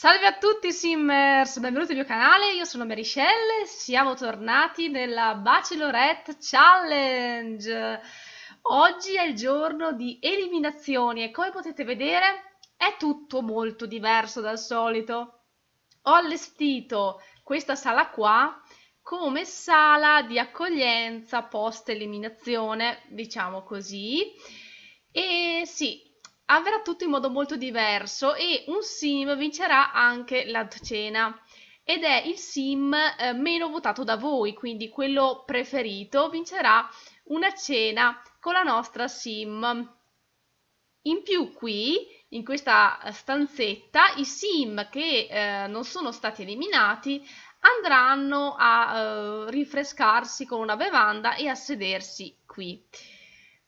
Salve a tutti Simmers, benvenuti nel mio canale, io sono Marichelle, siamo tornati nella Bachelorette Challenge. Oggi è il giorno di eliminazioni e come potete vedere è tutto molto diverso dal solito. Ho allestito questa sala qua come sala di accoglienza post eliminazione, diciamo così. E sì, avverrà tutto in modo molto diverso e un sim vincerà anche la cena ed è il sim eh, meno votato da voi, quindi quello preferito vincerà una cena con la nostra sim. In più qui, in questa stanzetta, i sim che eh, non sono stati eliminati andranno a eh, rinfrescarsi con una bevanda e a sedersi qui.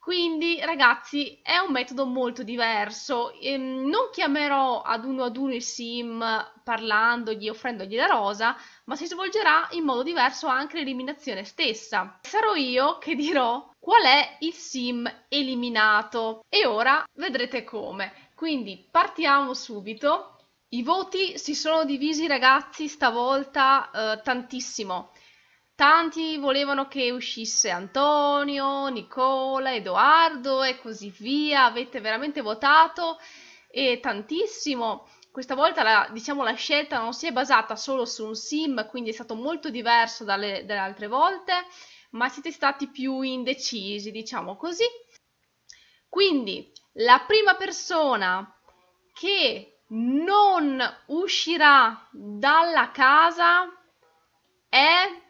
Quindi, ragazzi, è un metodo molto diverso. Ehm, non chiamerò ad uno ad uno i sim parlandogli, offrendogli la rosa, ma si svolgerà in modo diverso anche l'eliminazione stessa. Sarò io che dirò qual è il sim eliminato e ora vedrete come. Quindi partiamo subito. I voti si sono divisi, ragazzi, stavolta eh, tantissimo. Tanti volevano che uscisse Antonio, Nicola, Edoardo e così via. Avete veramente votato e tantissimo. Questa volta la, diciamo, la scelta non si è basata solo su un sim, quindi è stato molto diverso dalle, dalle altre volte, ma siete stati più indecisi, diciamo così. Quindi la prima persona che non uscirà dalla casa è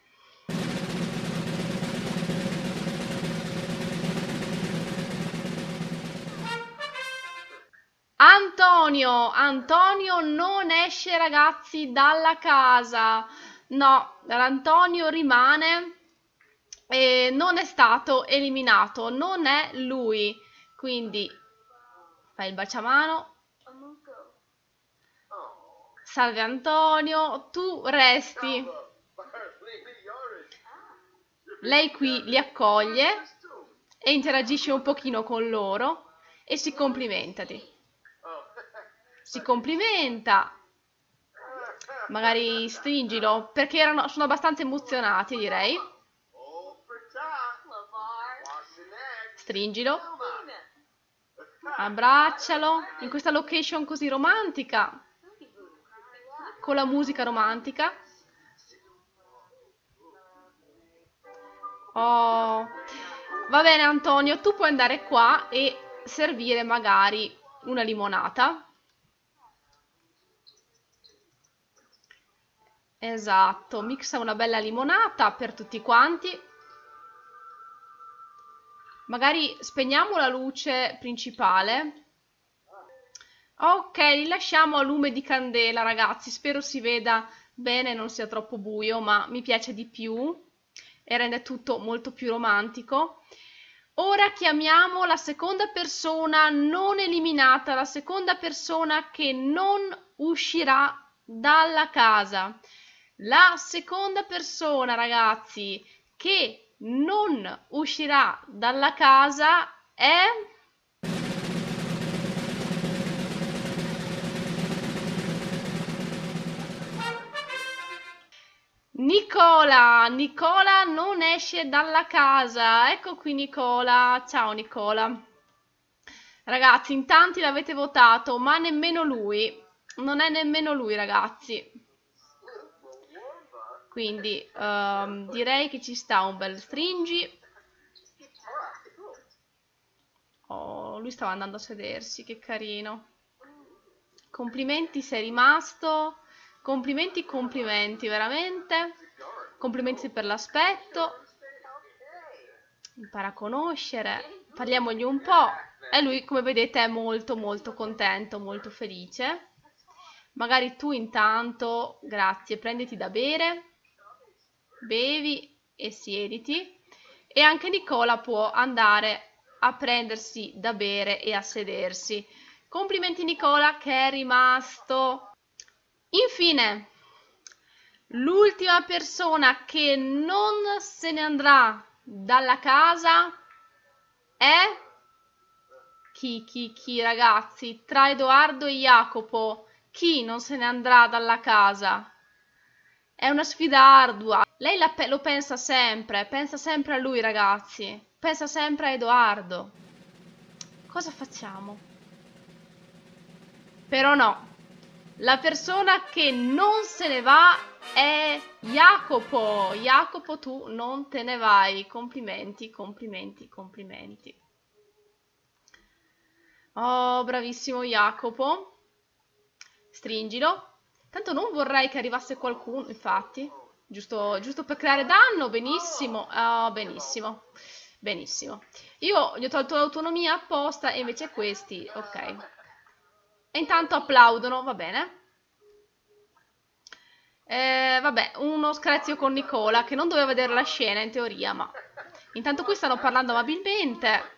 Antonio, Antonio non esce ragazzi dalla casa. No, Antonio rimane e non è stato eliminato, non è lui. Quindi fai il baciamano. Salve Antonio, tu resti. Lei qui li accoglie e interagisce un pochino con loro e si complimentati si complimenta, magari stringilo, perché erano, sono abbastanza emozionati, direi. Stringilo, abbraccialo, in questa location così romantica, con la musica romantica. Oh, va bene Antonio, tu puoi andare qua e servire magari una limonata. Esatto, mixa una bella limonata per tutti quanti. Magari spegniamo la luce principale. Ok, li lasciamo a lume di candela, ragazzi. Spero si veda bene non sia troppo buio, ma mi piace di più e rende tutto molto più romantico. Ora chiamiamo la seconda persona non eliminata, la seconda persona che non uscirà dalla casa. La seconda persona, ragazzi, che non uscirà dalla casa è... Nicola, Nicola non esce dalla casa. Ecco qui Nicola. Ciao Nicola. Ragazzi, in tanti l'avete votato, ma nemmeno lui. Non è nemmeno lui, ragazzi. Quindi um, direi che ci sta un bel stringi. Oh, lui stava andando a sedersi, che carino. Complimenti, sei rimasto. Complimenti, complimenti, veramente. Complimenti per l'aspetto. Impara a conoscere. Parliamogli un po'. E lui, come vedete, è molto, molto contento, molto felice. Magari tu intanto, grazie, prenditi da bere bevi e siediti e anche Nicola può andare a prendersi da bere e a sedersi. Complimenti Nicola che è rimasto. Infine, l'ultima persona che non se ne andrà dalla casa è chi, chi, chi ragazzi? Tra Edoardo e Jacopo, Chi non se ne andrà dalla casa? È una sfida ardua. Lei pe lo pensa sempre, pensa sempre a lui, ragazzi. Pensa sempre a Edoardo. Cosa facciamo? Però no. La persona che non se ne va è Jacopo. Jacopo, tu non te ne vai. Complimenti, complimenti, complimenti. Oh, bravissimo Jacopo. Stringilo. Tanto non vorrei che arrivasse qualcuno, infatti. Giusto, giusto per creare danno, benissimo. Oh, benissimo. Benissimo. Io gli ho tolto l'autonomia apposta e invece questi, ok. E intanto applaudono, va bene. Eh, vabbè, uno screzio con Nicola che non doveva vedere la scena in teoria, ma intanto qui stanno parlando amabilmente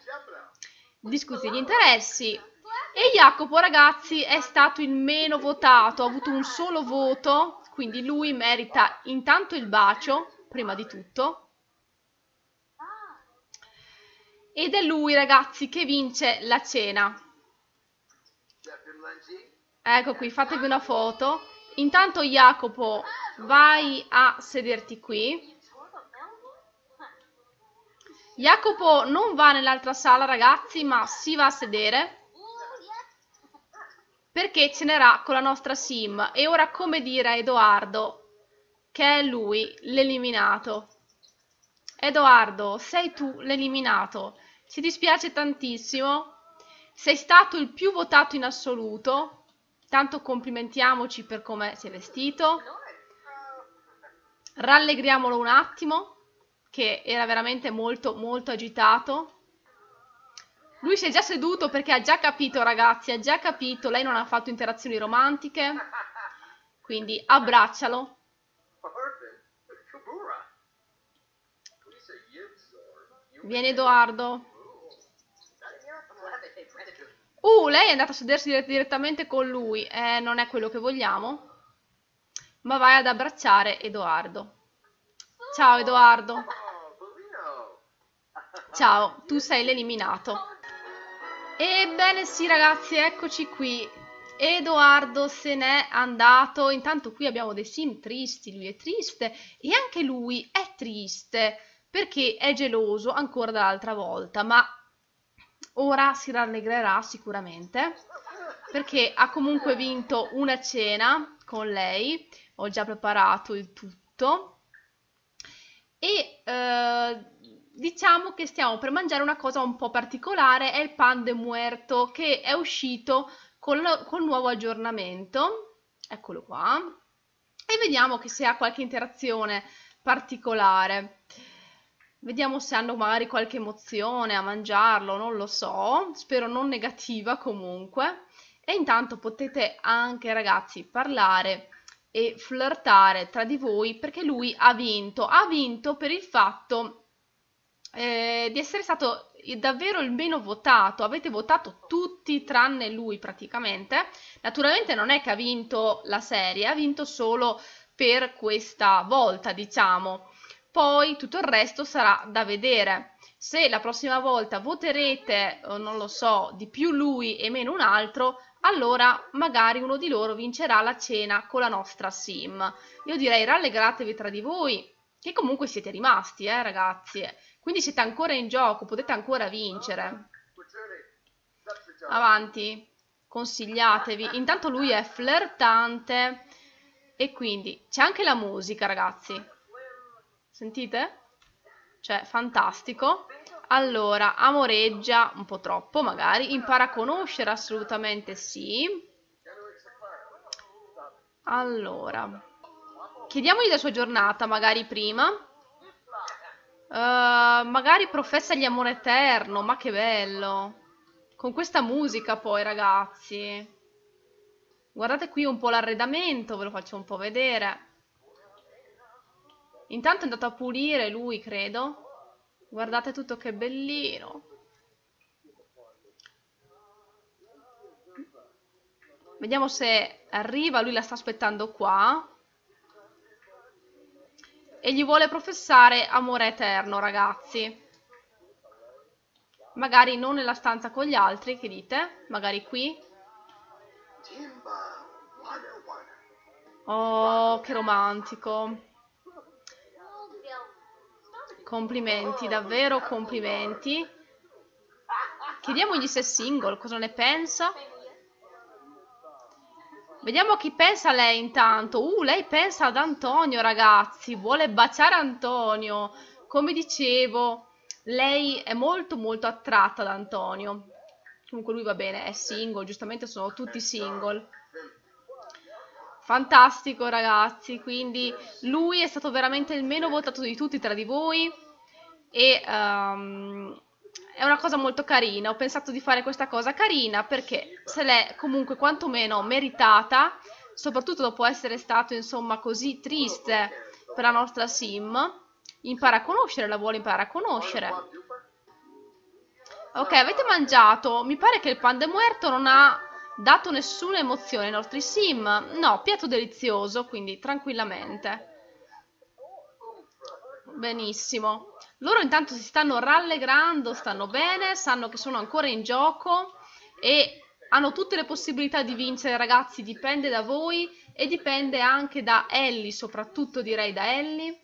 discuti gli interessi. E Jacopo, ragazzi, è stato il meno votato, ha avuto un solo voto, quindi lui merita intanto il bacio, prima di tutto. Ed è lui, ragazzi, che vince la cena. Ecco qui, fatevi una foto. Intanto Jacopo, vai a sederti qui. Jacopo non va nell'altra sala, ragazzi, ma si va a sedere perché cenerà con la nostra sim. E ora come dire a Edoardo che è lui l'eliminato. Edoardo, sei tu l'eliminato. Ci dispiace tantissimo. Sei stato il più votato in assoluto. Tanto complimentiamoci per come si è vestito. Rallegriamolo un attimo che era veramente molto molto agitato. Lui si è già seduto perché ha già capito, ragazzi, ha già capito, lei non ha fatto interazioni romantiche, quindi abbraccialo. Vieni Edoardo. Uh, lei è andata a sedersi direttamente con lui, eh, non è quello che vogliamo, ma vai ad abbracciare Edoardo. Ciao Edoardo. Ciao, tu sei l'eliminato. Ebbene sì ragazzi, eccoci qui. Edoardo se n'è andato. Intanto qui abbiamo dei sim tristi, lui è triste e anche lui è triste perché è geloso ancora dall'altra volta, ma ora si rallegrerà sicuramente perché ha comunque vinto una cena con lei. Ho già preparato il tutto e eh, diciamo che stiamo per mangiare una cosa un po' particolare, è il pan de muerto che è uscito col, col nuovo aggiornamento. Eccolo qua. E vediamo se ha qualche interazione particolare. Vediamo se hanno magari qualche emozione a mangiarlo, non lo so. Spero non negativa comunque. E intanto potete anche, ragazzi, parlare e flirtare tra di voi perché lui ha vinto. Ha vinto per il fatto eh, di essere stato davvero il meno votato, avete votato tutti tranne lui praticamente. Naturalmente non è che ha vinto la serie, ha vinto solo per questa volta, diciamo. Poi tutto il resto sarà da vedere. Se la prossima volta voterete, eh, non lo so, di più lui e meno un altro, allora magari uno di loro vincerà la cena con la nostra sim. Io direi rallegratevi tra di voi, che comunque siete rimasti, eh ragazzi. Quindi siete ancora in gioco, potete ancora vincere. Avanti, consigliatevi. Intanto lui è flirtante e quindi c'è anche la musica, ragazzi. Sentite? Cioè, fantastico. Allora, amoreggia un po' troppo, magari. Impara a conoscere, assolutamente sì. Allora, chiediamogli la sua giornata, magari prima. Uh, magari professa gli amore eterno, ma che bello. Con questa musica poi, ragazzi. Guardate qui un po' l'arredamento, ve lo faccio un po' vedere. Intanto è andato a pulire lui, credo. Guardate tutto che bellino. Vediamo se arriva, lui la sta aspettando qua e gli vuole professare amore eterno, ragazzi. Magari non nella stanza con gli altri, che dite? Magari qui. Oh, che romantico. Complimenti, davvero complimenti. Chiediamogli se è single, cosa ne pensa. Vediamo chi pensa a lei intanto. Uh, lei pensa ad Antonio, ragazzi. Vuole baciare Antonio. Come dicevo, lei è molto molto attratta da Antonio. Comunque lui va bene, è single, giustamente sono tutti single. Fantastico ragazzi, quindi lui è stato veramente il meno votato di tutti tra di voi e um, è una cosa molto carina, ho pensato di fare questa cosa carina perché se l'è comunque quantomeno meritata, soprattutto dopo essere stato insomma così triste per la nostra sim, impara a conoscere, la vuole imparare a conoscere. Ok, avete mangiato, mi pare che il pan de muerto non ha dato nessuna emozione ai nostri sim, no, piatto delizioso, quindi tranquillamente. Benissimo. Loro intanto si stanno rallegrando, stanno bene, sanno che sono ancora in gioco e hanno tutte le possibilità di vincere, ragazzi, dipende da voi e dipende anche da Ellie, soprattutto direi da Ellie,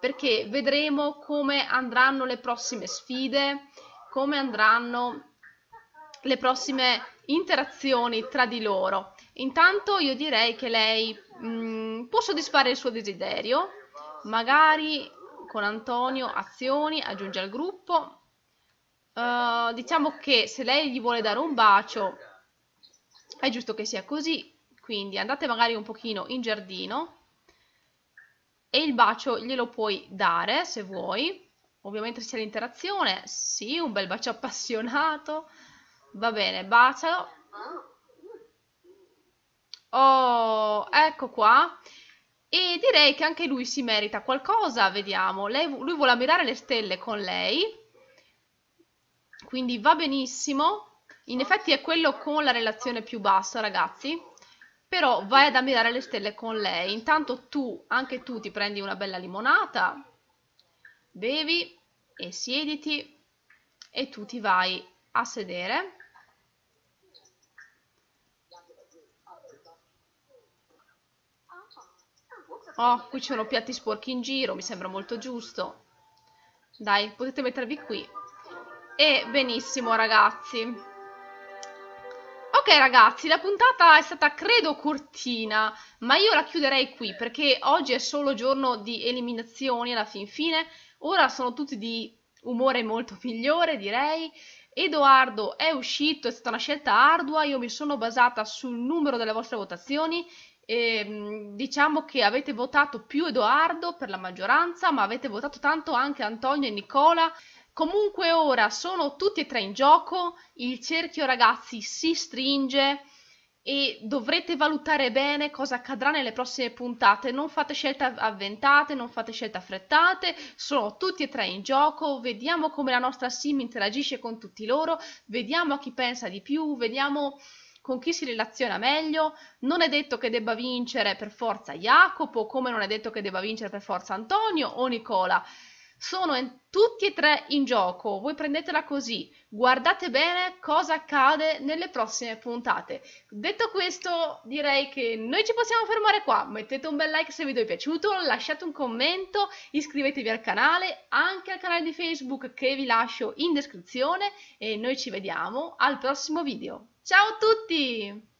perché vedremo come andranno le prossime sfide, come andranno le prossime interazioni tra di loro. Intanto io direi che lei mh, mm, può soddisfare il suo desiderio, magari con Antonio azioni, aggiunge al gruppo. Uh, diciamo che se lei gli vuole dare un bacio, è giusto che sia così. Quindi andate magari un pochino in giardino e il bacio glielo puoi dare se vuoi. Ovviamente c'è l'interazione, sì, un bel bacio appassionato. Va bene, bacialo. Oh, ecco qua. E direi che anche lui si merita qualcosa, vediamo. Lei, lui vuole ammirare le stelle con lei, quindi va benissimo. In effetti è quello con la relazione più bassa, ragazzi. Però vai ad ammirare le stelle con lei. Intanto tu, anche tu, ti prendi una bella limonata, bevi e siediti e tu ti vai a sedere. Oh, qui ci sono piatti sporchi in giro, mi sembra molto giusto. Dai, potete mettervi qui. E benissimo, ragazzi. Ok, ragazzi, la puntata è stata, credo, cortina, ma io la chiuderei qui, perché oggi è solo giorno di eliminazioni alla fin fine. Ora sono tutti di umore molto migliore, direi. Edoardo è uscito, è stata una scelta ardua, io mi sono basata sul numero delle vostre votazioni e, ehm, diciamo che avete votato più Edoardo per la maggioranza, ma avete votato tanto anche Antonio e Nicola. Comunque ora sono tutti e tre in gioco, il cerchio ragazzi si stringe e dovrete valutare bene cosa accadrà nelle prossime puntate. Non fate scelte avventate, non fate scelte affrettate, sono tutti e tre in gioco, vediamo come la nostra sim interagisce con tutti loro, vediamo a chi pensa di più, vediamo con chi si relaziona meglio, non è detto che debba vincere per forza Jacopo, come non è detto che debba vincere per forza Antonio o Nicola. Sono tutti e tre in gioco, voi prendetela così, guardate bene cosa accade nelle prossime puntate. Detto questo, direi che noi ci possiamo fermare qua. Mettete un bel like se il video è piaciuto, lasciate un commento, iscrivetevi al canale, anche al canale di Facebook che vi lascio in descrizione e noi ci vediamo al prossimo video. Ciao a tutti!